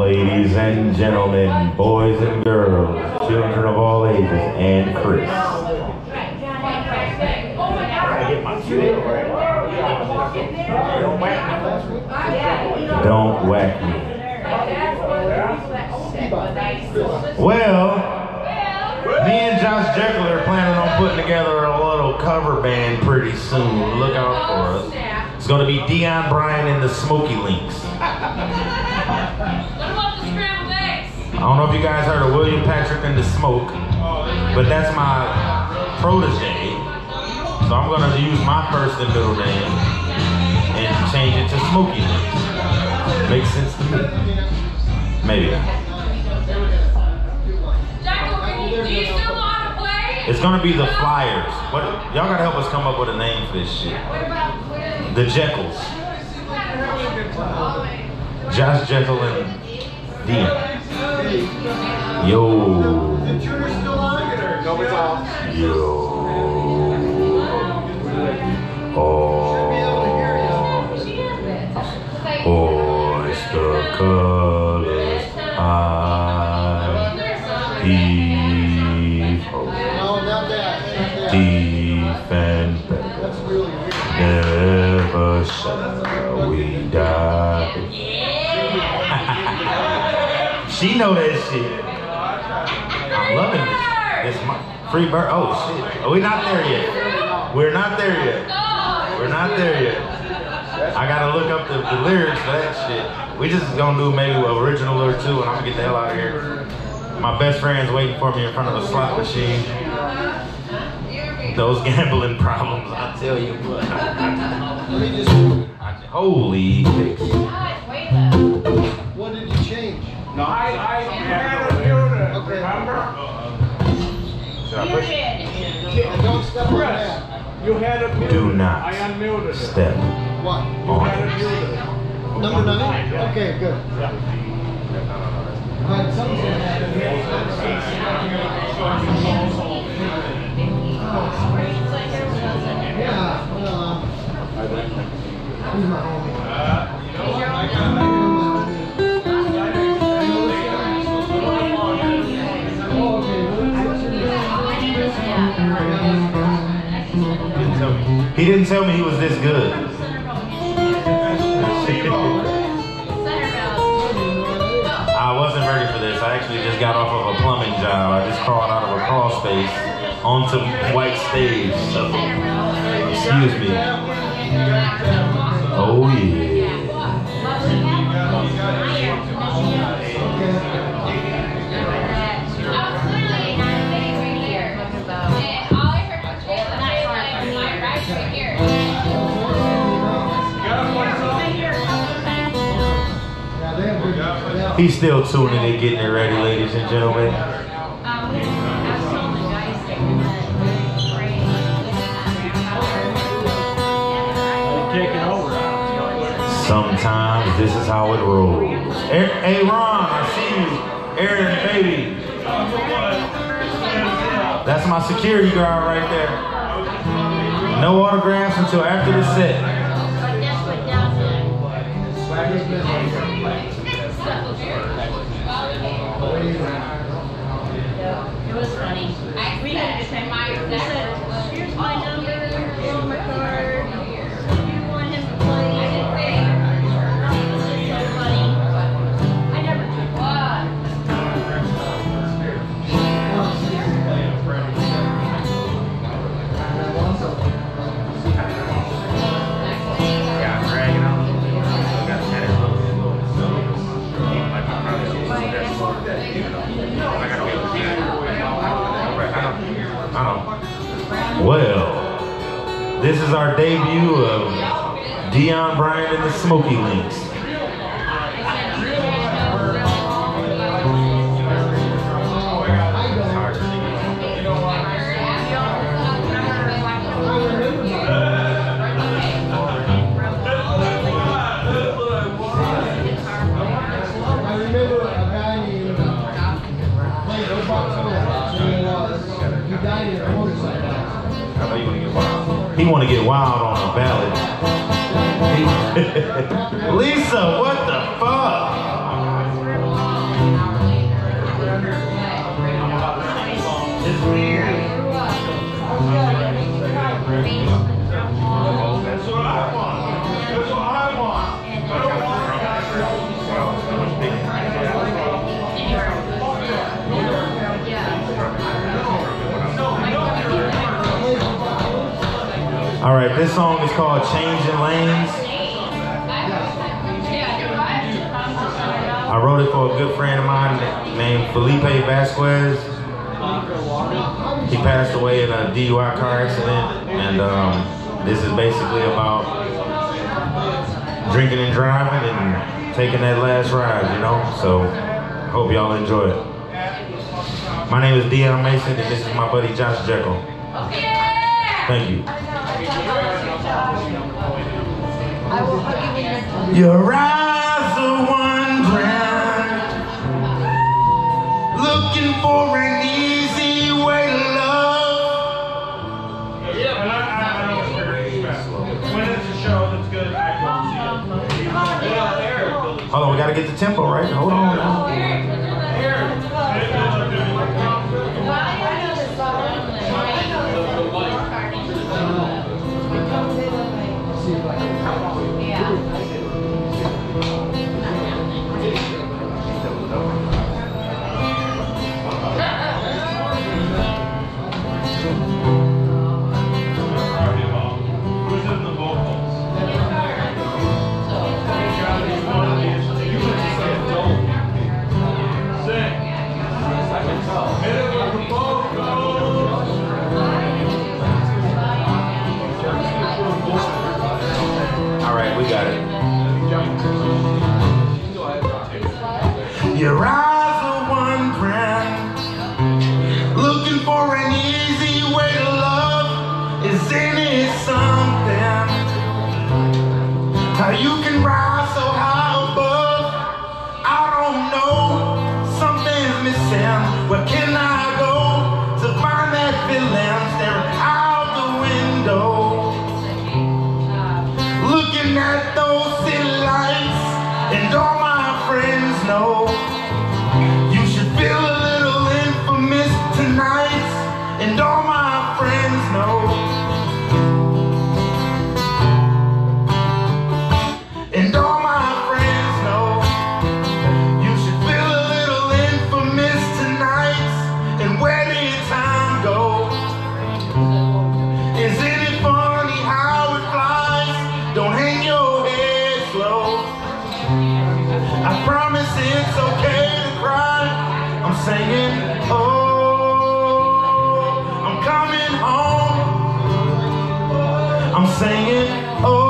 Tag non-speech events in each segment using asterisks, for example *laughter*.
Ladies and gentlemen, boys and girls, children of all ages, and Chris. Don't whack me. Well, me and Josh Jekel are planning on putting together a little cover band pretty soon. Look out for us. It's gonna be Dion Bryan and the Smoky Links. *laughs* I don't know if you guys heard of William Patrick and the Smoke, but that's my protege. So I'm gonna use my first and middle name and change it to Smoky Links. Makes sense to me. Maybe. It's gonna be the Flyers. What y'all gotta help us come up with a name for this shit. The Jekels. Josh Jekel and Dion. Yo. Yo. Oh. oh Oyster colors I heave No, not that. deep and better. Never shall we die. She know that shit. I'm loving this. This my free bird. Oh shit. Are we not there yet? We're not there yet. We're not there yet. I gotta look up the, the lyrics for that shit. We just gonna do maybe an original or two, and I'm gonna get the hell out of here. My best friend's waiting for me in front of a slot machine. Those *laughs* gambling problems, I tell you what. *laughs* Just, Holy Do not I unmuted. Step What? On it. Number nine? Okay, good. Yeah. Alright, something's gonna happen. Yeah, well, um, He didn't tell me he was this good. I wasn't ready for this. I actually just got off of a plumbing job. I just crawled out of a crawl space onto white stage. So, excuse me. Oh yeah. He's still tuning and getting it ready, ladies and gentlemen. Taking over. Sometimes this is how it rolls. Hey, hey, Ron, I see you. Aaron, baby. That's my security guard right there. No autographs until after the set. Is our debut of Dion Bryan and the Smoky Links. He want to get wild on a ballad. *laughs* Lisa, what the fuck? All right, this song is called Changing Lanes. I wrote it for a good friend of mine named Felipe Vasquez. He passed away in a DUI car accident, and um, this is basically about drinking and driving and taking that last ride, you know? So, hope y'all enjoy it. My name is Dion Mason, and this is my buddy Josh Jekel. Thank you. I will hug you when you're done. Your eyes are wondering, looking for an easy way to love. And I, I, I know it's very respectful. When it's a show that's good, I go see it. Hold on, we gotta get the tempo right. Hold on. Oh, got it. Your eyes are wondering, looking for an easy way to love. Isn't it something? How you can rise Oh, I'm coming home. I'm singing, oh,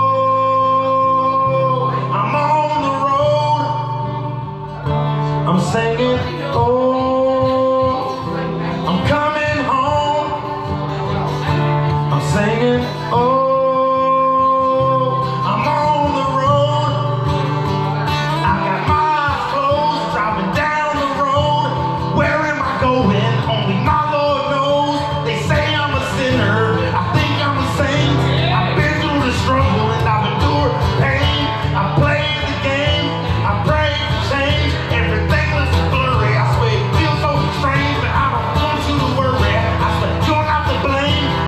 I'm on the road. I'm singing,